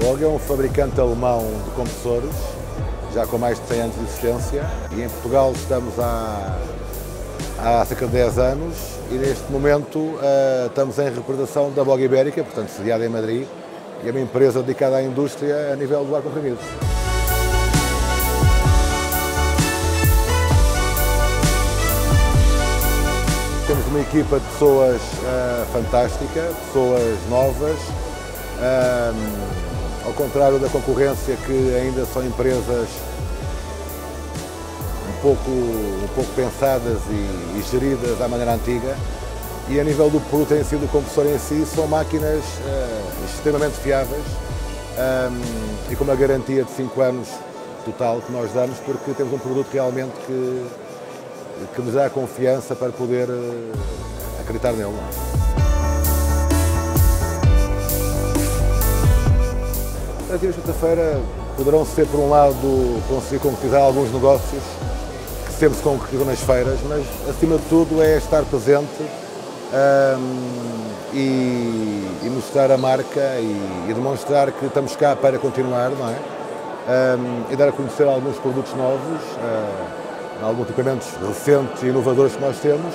Borg é um fabricante alemão de compressores, já com mais de 100 anos de existência, e em Portugal estamos há, há cerca de 10 anos e neste momento uh, estamos em representação da Borg Ibérica, portanto sediada em Madrid, e é uma empresa dedicada à indústria a nível do ar comprimido. Temos uma equipa de pessoas uh, fantástica, pessoas novas, uh, ao contrário da concorrência que ainda são empresas um pouco, um pouco pensadas e, e geridas à maneira antiga, e a nível do produto em si, do compressor em si, são máquinas uh, extremamente fiáveis um, e com uma garantia de 5 anos total que nós damos, porque temos um produto realmente que, que nos dá confiança para poder uh, acreditar nele. As dias de quinta-feira poderão ser, por um lado, conseguir concretizar alguns negócios que sempre se concretizam nas feiras, mas, acima de tudo, é estar presente e, e, mostrar a marca e, e, demonstrar que estamos cá para continuar, não é? E dar a conhecer alguns produtos novos, uh, alguns equipamentos recentes e inovadores que nós temos